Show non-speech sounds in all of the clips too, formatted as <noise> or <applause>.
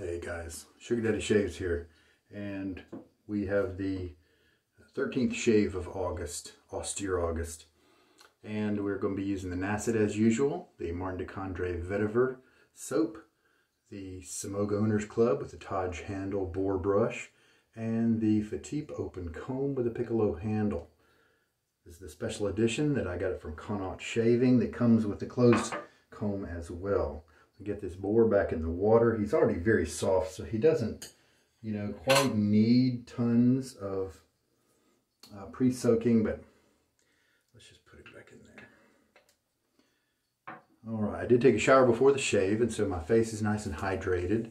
Hey guys, Sugar Daddy Shaves here, and we have the 13th shave of August, austere August, and we're going to be using the Nacet as usual, the Martin de Candre Vetiver soap, the Semogue Owners Club with the Taj handle boar brush, and the Fatip open comb with a piccolo handle. This is the special edition that I got it from Connaught Shaving that comes with the closed comb as well get this boar back in the water. He's already very soft, so he doesn't, you know, quite need tons of uh, pre-soaking, but let's just put it back in there. All right, I did take a shower before the shave, and so my face is nice and hydrated.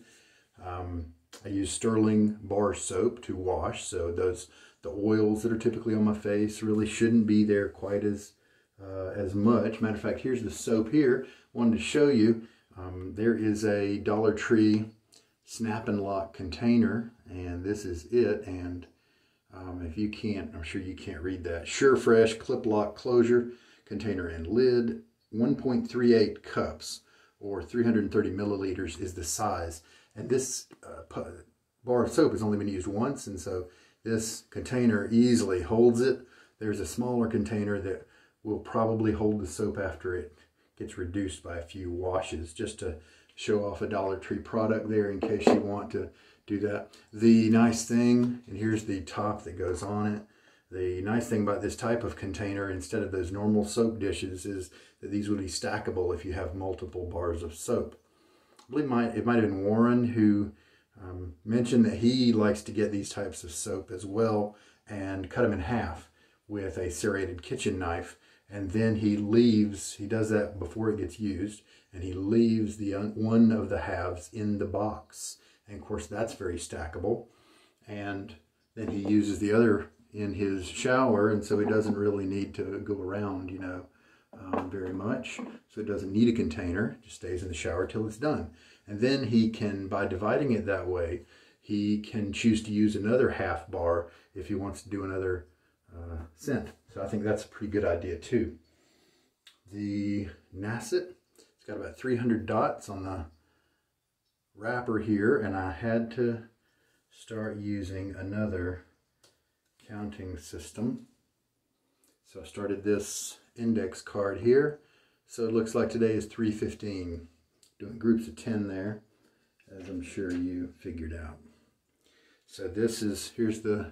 Um, I use sterling bar soap to wash, so those the oils that are typically on my face really shouldn't be there quite as uh, as much. Matter of fact, here's the soap here. Wanted to show you. Um, there is a Dollar Tree snap and lock container and this is it and um, if you can't, I'm sure you can't read that. Sure Fresh clip lock closure container and lid 1.38 cups or 330 milliliters is the size and this uh, bar of soap has only been used once and so this container easily holds it. There's a smaller container that will probably hold the soap after it gets reduced by a few washes just to show off a Dollar Tree product there in case you want to do that. The nice thing, and here's the top that goes on it, the nice thing about this type of container instead of those normal soap dishes is that these would be stackable if you have multiple bars of soap. I believe might, it might have been Warren who um, mentioned that he likes to get these types of soap as well and cut them in half with a serrated kitchen knife and then he leaves, he does that before it gets used, and he leaves the one of the halves in the box. And of course, that's very stackable. And then he uses the other in his shower, and so he doesn't really need to go around, you know, um, very much. So it doesn't need a container, it just stays in the shower till it's done. And then he can, by dividing it that way, he can choose to use another half bar if he wants to do another uh. So I think that's a pretty good idea too. The Nacet, it's got about 300 dots on the wrapper here and I had to start using another counting system. So I started this index card here. So it looks like today is 315. Doing groups of 10 there, as I'm sure you figured out. So this is, here's the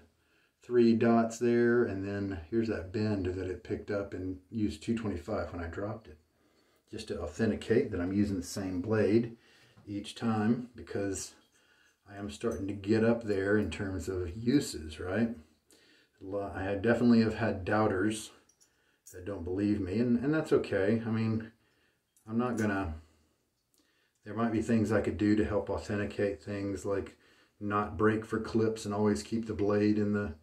three dots there, and then here's that bend that it picked up and used 225 when I dropped it. Just to authenticate that I'm using the same blade each time because I am starting to get up there in terms of uses, right? I definitely have had doubters that don't believe me, and, and that's okay. I mean, I'm not gonna, there might be things I could do to help authenticate things like not break for clips and always keep the blade in the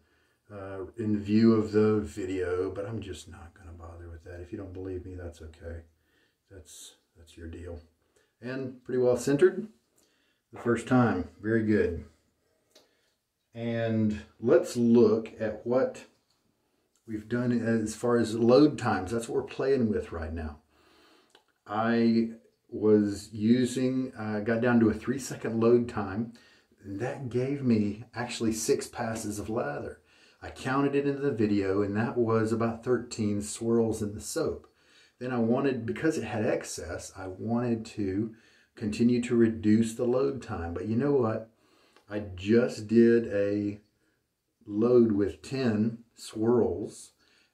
uh, in view of the video, but I'm just not going to bother with that. If you don't believe me, that's okay. That's, that's your deal. And pretty well centered the first time. Very good. And let's look at what we've done as far as load times. That's what we're playing with right now. I was using, uh, got down to a three second load time. That gave me actually six passes of lather. I counted it in the video and that was about 13 swirls in the soap. Then I wanted, because it had excess, I wanted to continue to reduce the load time. But you know what? I just did a load with 10 swirls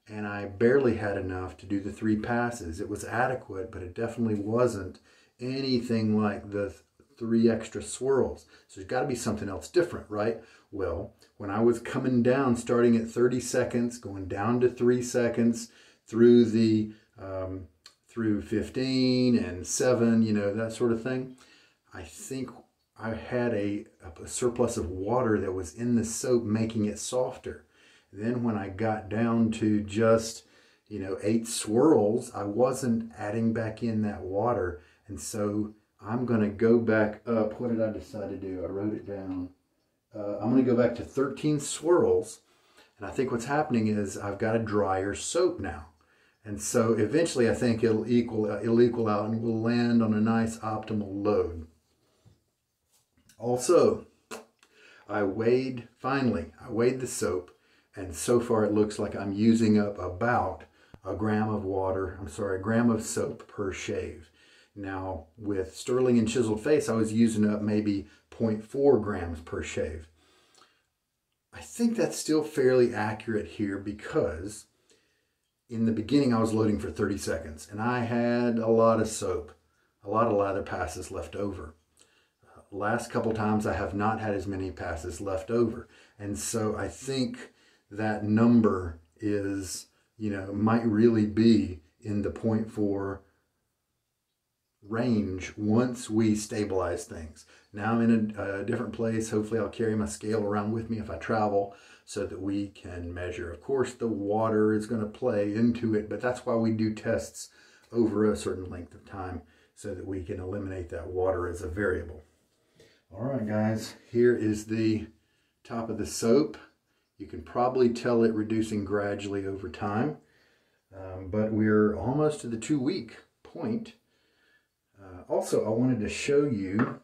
and I barely had enough to do the three passes. It was adequate, but it definitely wasn't anything like the three extra swirls. So there's got to be something else different, right? Well, when I was coming down, starting at 30 seconds, going down to three seconds, through the um, through 15 and 7, you know, that sort of thing, I think I had a, a surplus of water that was in the soap making it softer. Then when I got down to just, you know, eight swirls, I wasn't adding back in that water. And so I'm going to go back up. What did I decide to do? I wrote it down. Uh, I'm going to go back to 13 swirls. And I think what's happening is I've got a drier soap now. And so eventually I think it'll equal, uh, it'll equal out and we'll land on a nice optimal load. Also, I weighed, finally, I weighed the soap, and so far it looks like I'm using up about a gram of water, I'm sorry, a gram of soap per shave. Now, with sterling and chiseled face, I was using up maybe 0.4 grams per shave. I think that's still fairly accurate here because in the beginning I was loading for 30 seconds and I had a lot of soap, a lot of lather passes left over. Uh, last couple times I have not had as many passes left over. And so I think that number is, you know, might really be in the 0.4 range once we stabilize things. Now I'm in a, a, different place. Hopefully I'll carry my scale around with me if I travel so that we can measure. Of course, the water is going to play into it, but that's why we do tests over a certain length of time so that we can eliminate that water as a variable. All right, guys, here is the top of the soap. You can probably tell it reducing gradually over time, um, but we're almost to the two week point. Uh, also, I wanted to show you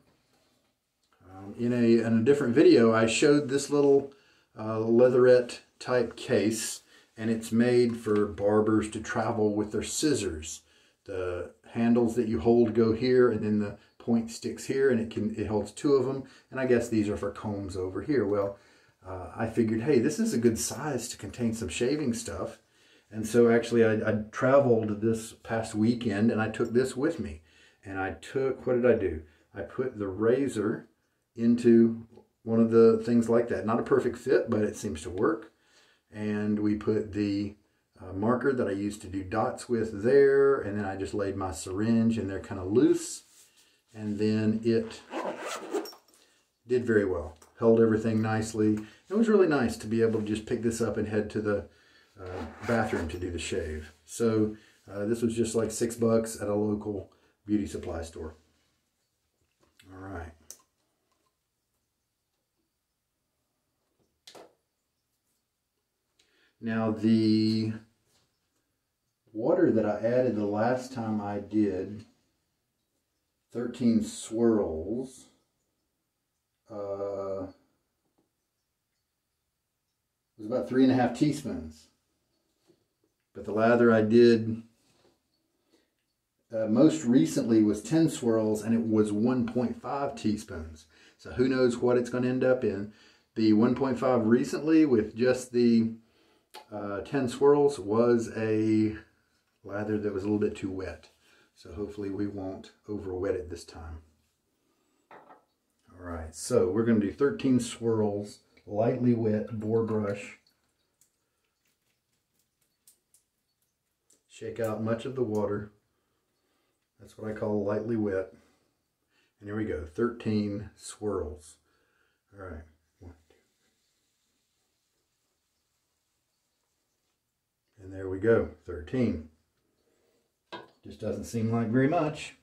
um, in, a, in a different video, I showed this little uh, leatherette type case and it's made for barbers to travel with their scissors. The handles that you hold go here and then the point sticks here and it can it holds two of them and I guess these are for combs over here. Well, uh, I figured, hey, this is a good size to contain some shaving stuff. And so actually I, I traveled this past weekend and I took this with me and I took, what did I do? I put the razor into one of the things like that. Not a perfect fit, but it seems to work. And we put the uh, marker that I used to do dots with there, and then I just laid my syringe in there kind of loose, and then it did very well. Held everything nicely. It was really nice to be able to just pick this up and head to the uh, bathroom to do the shave. So uh, this was just like six bucks at a local beauty supply store. All right. Now the water that I added the last time I did 13 swirls uh, was about three and a half teaspoons. But the lather I did uh, most recently was 10 swirls and it was 1.5 teaspoons. So who knows what it's going to end up in. The 1.5 recently with just the uh, 10 swirls was a lather that was a little bit too wet. So hopefully we won't over wet it this time. All right, so we're going to do 13 swirls, lightly wet boar brush. Shake out much of the water. That's what I call lightly wet. And here we go, 13 swirls. All right. And there we go, 13. Just doesn't seem like very much.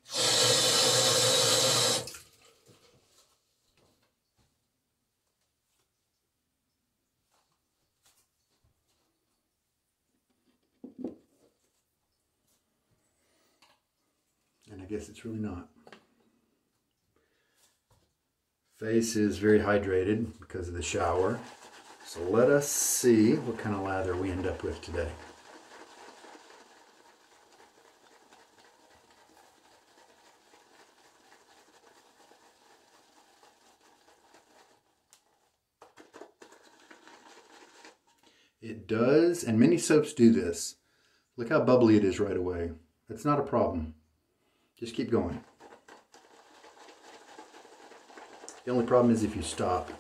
It's really not. Face is very hydrated because of the shower. So let us see what kind of lather we end up with today. It does, and many soaps do this. Look how bubbly it is right away. It's not a problem. Just keep going. The only problem is if you stop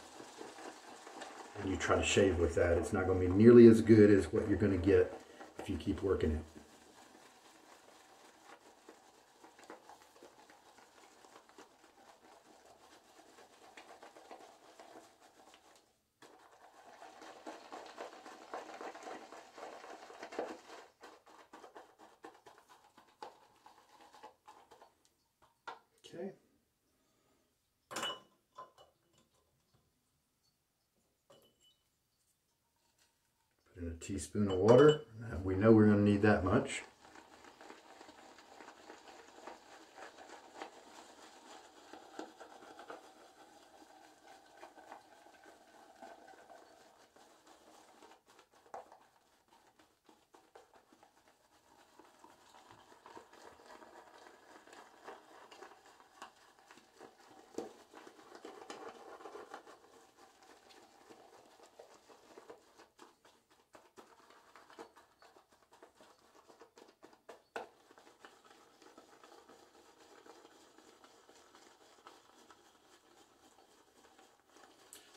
and you try to shave with that, it's not going to be nearly as good as what you're going to get if you keep working it. Okay. Put in a teaspoon of water. We know we're going to need that much.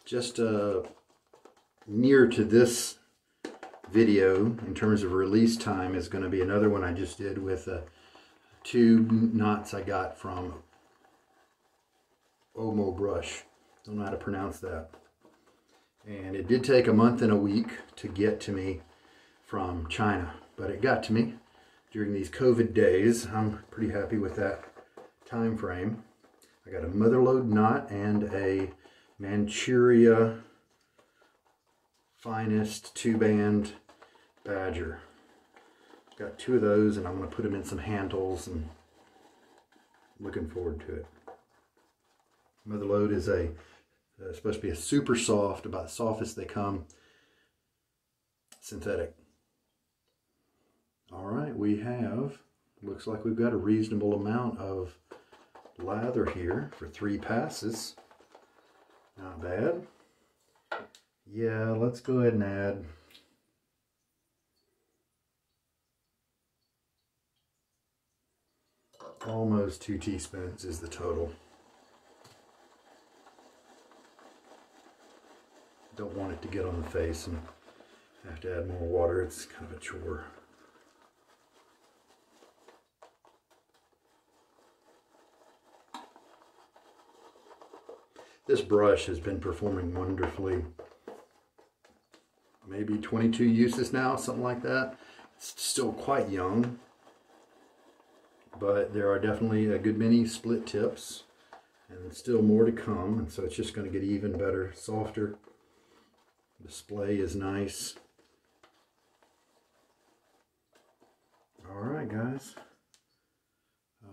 Just uh, near to this video in terms of release time is going to be another one I just did with uh, two knots I got from Omo Brush. Don't know how to pronounce that. And it did take a month and a week to get to me from China, but it got to me during these COVID days. I'm pretty happy with that time frame. I got a motherlode knot and a Manchuria finest two-band badger. Got two of those and I'm going to put them in some handles and looking forward to it. Mother load is a uh, supposed to be a super soft, about the softest they come, synthetic. All right, we have, looks like we've got a reasonable amount of lather here for three passes. Not bad. Yeah, let's go ahead and add almost two teaspoons is the total. Don't want it to get on the face and have to add more water. It's kind of a chore. This brush has been performing wonderfully. Maybe 22 uses now, something like that. It's still quite young, but there are definitely a good many split tips and still more to come. And so it's just going to get even better, softer. Display is nice. All right, guys.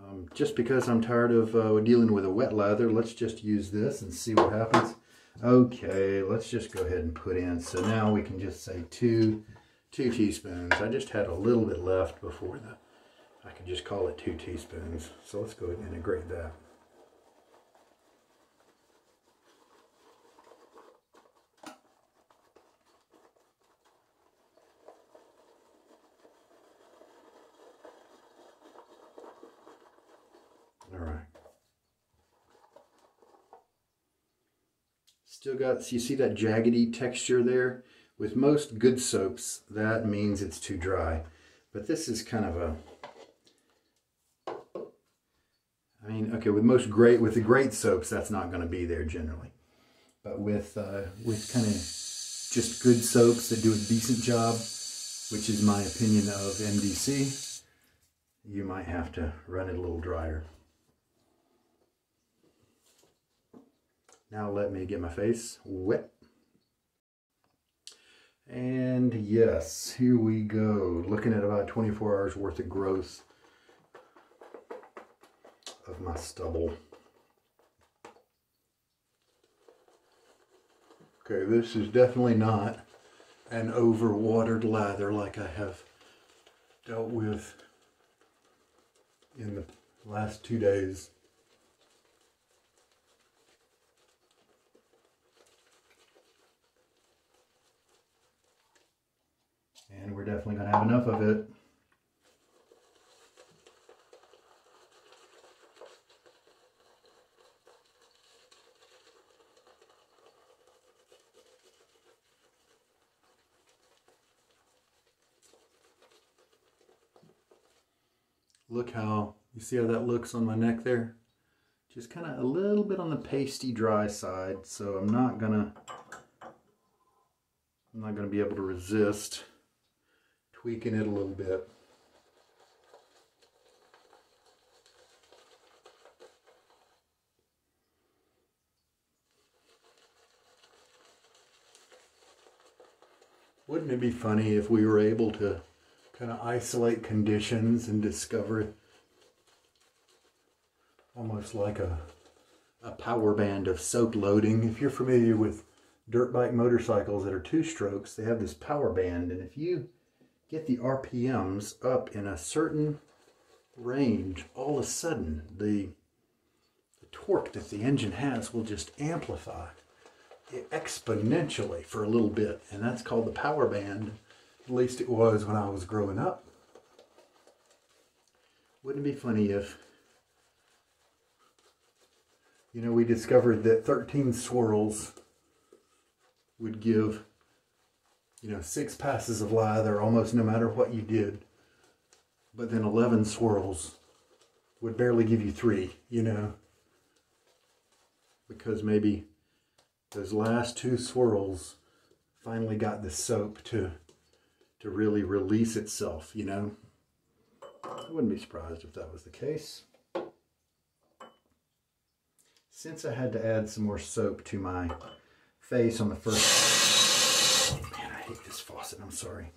Um, just because I'm tired of uh, dealing with a wet lather, let's just use this and see what happens. Okay, let's just go ahead and put in. So now we can just say two, two teaspoons. I just had a little bit left before the, I can just call it two teaspoons. So let's go ahead and integrate that. Still got, so you see that jaggedy texture there? With most good soaps, that means it's too dry. But this is kind of a, I mean, okay, with most great, with the great soaps, that's not going to be there generally. But with, uh, with kind of just good soaps that do a decent job, which is my opinion of MDC, you might have to run it a little drier. Now let me get my face wet. And yes, here we go. Looking at about 24 hours worth of growth of my stubble. Okay, this is definitely not an overwatered lather like I have dealt with in the last two days. And we're definitely going to have enough of it. Look how, you see how that looks on my neck there? Just kind of a little bit on the pasty dry side, so I'm not gonna, I'm not gonna be able to resist tweaking it a little bit. Wouldn't it be funny if we were able to kind of isolate conditions and discover almost like a, a power band of soap loading. If you're familiar with dirt bike motorcycles that are two strokes, they have this power band. And if you get the RPMs up in a certain range, all of a sudden the, the torque that the engine has will just amplify exponentially for a little bit. And that's called the power band. At least it was when I was growing up. Wouldn't it be funny if, you know, we discovered that 13 swirls would give, you know, six passes of lather almost no matter what you did. But then 11 swirls would barely give you three, you know, because maybe those last two swirls finally got the soap to to really release itself, you know. I wouldn't be surprised if that was the case. Since I had to add some more soap to my face on the first... This faucet, I'm sorry.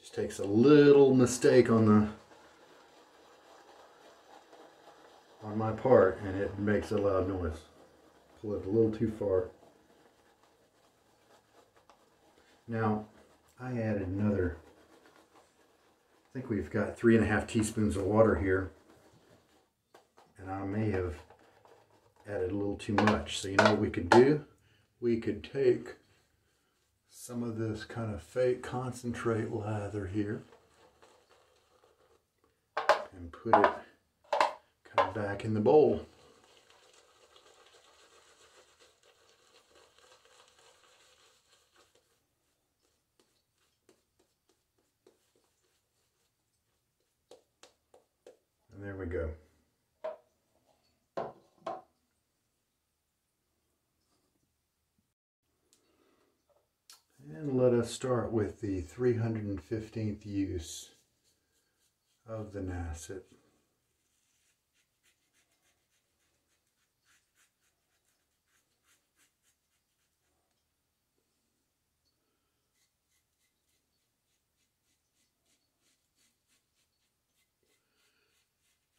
Just takes a little mistake on the on my part and it makes a loud noise. Pull it a little too far. Now, I added another, I think we've got three and a half teaspoons of water here. And I may have added a little too much. So you know what we could do? We could take some of this kind of fake concentrate lather here and put it kind of back in the bowl. there we go. And let us start with the 315th use of the Nacet.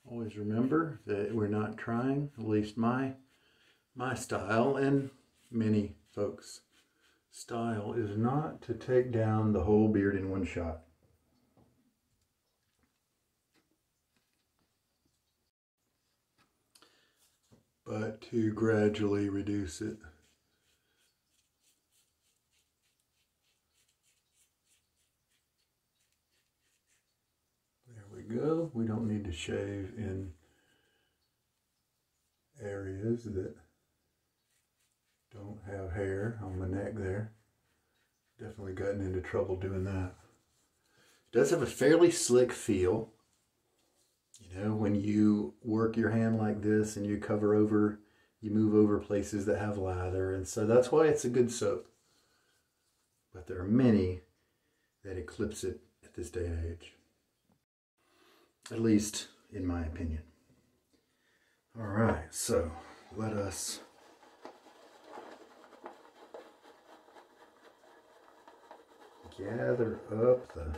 Always remember that we're not trying, at least my my style and many folks' style is not to take down the whole beard in one shot. But to gradually reduce it. There we go. We don't need to shave in areas that don't have hair on the neck there. Definitely gotten into trouble doing that. It does have a fairly slick feel. You know, when you work your hand like this and you cover over, you move over places that have lather. And so that's why it's a good soap. But there are many that eclipse it at this day and age at least in my opinion. All right, so let us gather up the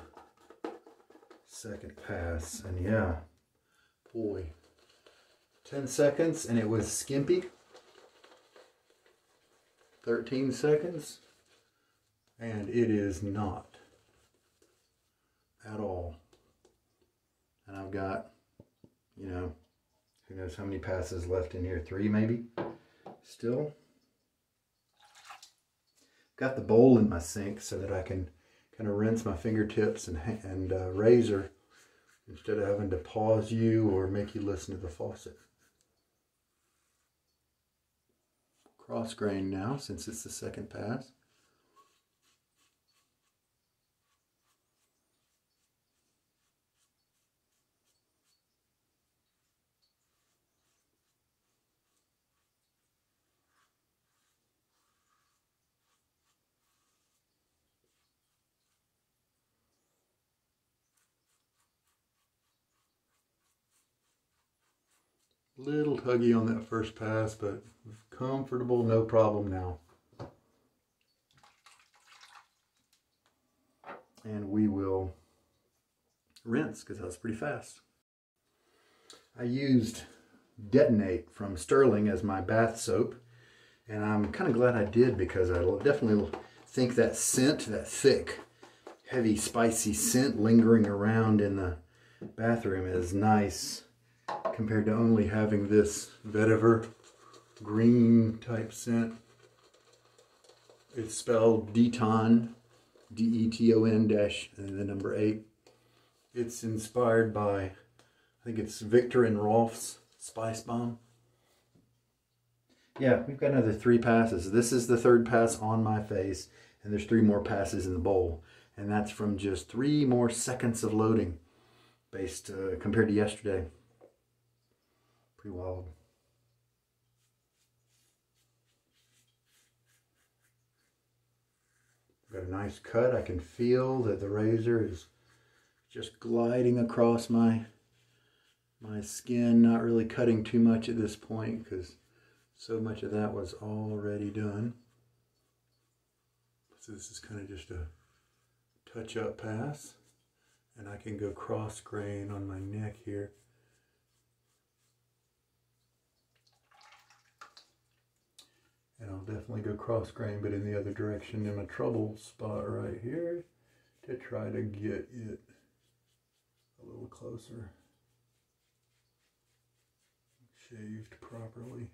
second pass. And yeah, boy, 10 seconds and it was skimpy. 13 seconds and it is not at all and I've got, you know, who knows how many passes left in here? Three maybe still. Got the bowl in my sink so that I can kind of rinse my fingertips and, and uh, razor instead of having to pause you or make you listen to the faucet. Cross grain now since it's the second pass. Little tuggy on that first pass, but comfortable, no problem now. And we will rinse because that was pretty fast. I used Detonate from Sterling as my bath soap. And I'm kind of glad I did because I definitely think that scent, that thick, heavy, spicy scent lingering around in the bathroom is nice compared to only having this vetiver green type scent. It's spelled Deton, D-E-T-O-N dash and the number eight. It's inspired by, I think it's Viktor and Rolf's Spice Bomb. yeah, we've got another three passes. This is the third pass on my face, and there's three more passes in the bowl. And that's from just three more seconds of loading based uh, compared to yesterday. Pretty wild. Got a nice cut. I can feel that the razor is just gliding across my my skin, not really cutting too much at this point because so much of that was already done. So this is kind of just a touch-up pass. And I can go cross grain on my neck here. And I'll definitely go cross grain, but in the other direction in my trouble spot right here to try to get it a little closer. Shaved properly.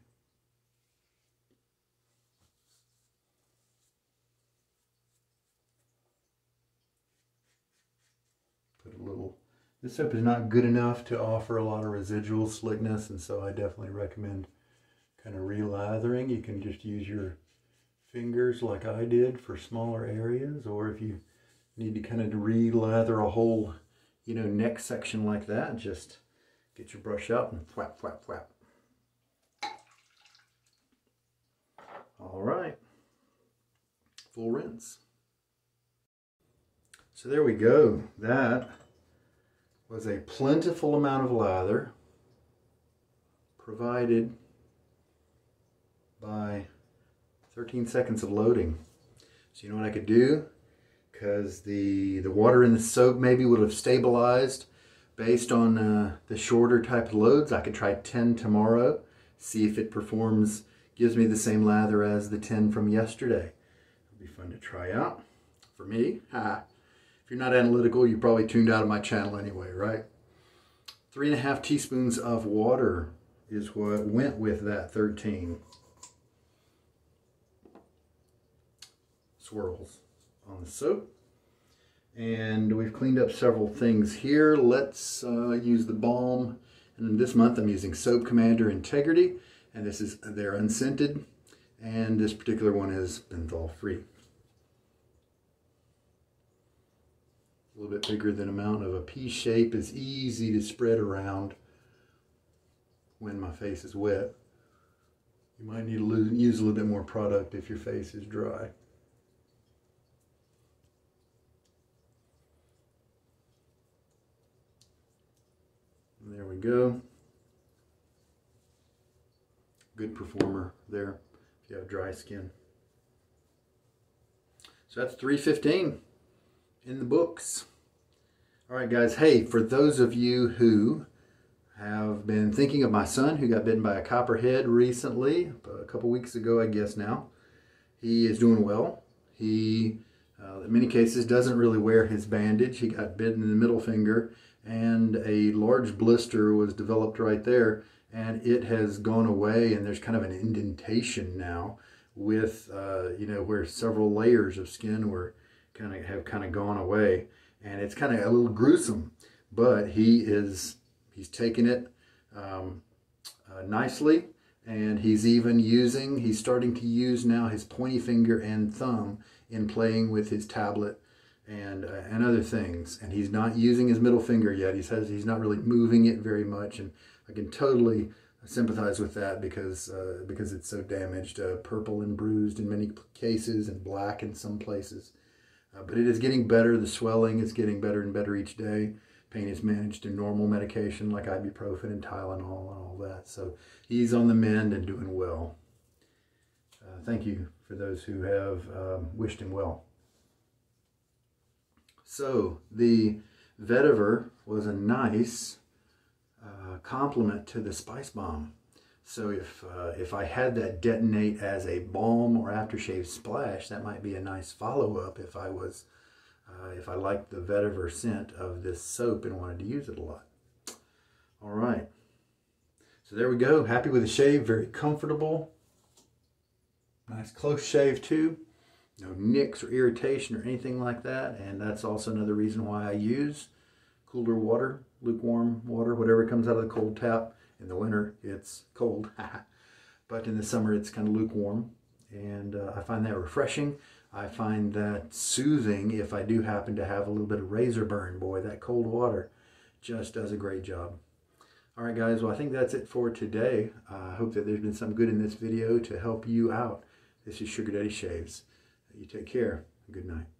Put a little, this soap is not good enough to offer a lot of residual slickness, and so I definitely recommend kind of relathering. You can just use your fingers like I did for smaller areas, or if you need to kind of relather a whole, you know, neck section like that, just get your brush out and flap, flap, flap. All right, full rinse. So there we go. That was a plentiful amount of lather provided by 13 seconds of loading. So you know what I could do? Because the, the water in the soap maybe would have stabilized based on uh, the shorter type of loads. I could try 10 tomorrow, see if it performs, gives me the same lather as the 10 from yesterday. It'll be fun to try out. For me, ha. If you're not analytical, you probably tuned out of my channel anyway, right? Three and a half teaspoons of water is what went with that 13. Swirls on the soap. And we've cleaned up several things here. Let's uh, use the balm. And this month I'm using Soap Commander Integrity. And this is, they're unscented. And this particular one is menthol free. A little bit bigger than amount of a pea shape is easy to spread around when my face is wet. You might need to use a little bit more product if your face is dry. There we go. Good performer there if you have dry skin. So that's 315 in the books. All right, guys. Hey, for those of you who have been thinking of my son who got bitten by a copperhead recently, a couple weeks ago, I guess now, he is doing well. He, uh, in many cases, doesn't really wear his bandage. He got bitten in the middle finger and a large blister was developed right there and it has gone away and there's kind of an indentation now with uh, you know where several layers of skin were kind of have kind of gone away and it's kind of a little gruesome but he is he's taking it um, uh, nicely and he's even using he's starting to use now his pointy finger and thumb in playing with his tablet and uh, and other things. And he's not using his middle finger yet. He says he's not really moving it very much, and I can totally sympathize with that because uh, because it's so damaged, uh, purple and bruised in many cases, and black in some places. Uh, but it is getting better. The swelling is getting better and better each day. Pain is managed in normal medication like ibuprofen and Tylenol and all that. So he's on the mend and doing well. Uh, thank you for those who have um, wished him well. So the vetiver was a nice uh, complement to the spice bomb. So if uh, if I had that detonate as a balm or aftershave splash, that might be a nice follow-up if I was uh, if I liked the vetiver scent of this soap and wanted to use it a lot. All right. So there we go. Happy with the shave. Very comfortable. Nice close shave too no nicks or irritation or anything like that. And that's also another reason why I use cooler water, lukewarm water, whatever comes out of the cold tap. In the winter, it's cold. <laughs> but in the summer it's kind of lukewarm. And uh, I find that refreshing. I find that soothing if I do happen to have a little bit of razor burn. Boy, that cold water just does a great job. All right, guys, well, I think that's it for today. Uh, I hope that there's been some good in this video to help you out. This is Sugar Daddy Shaves. You take care. Good night.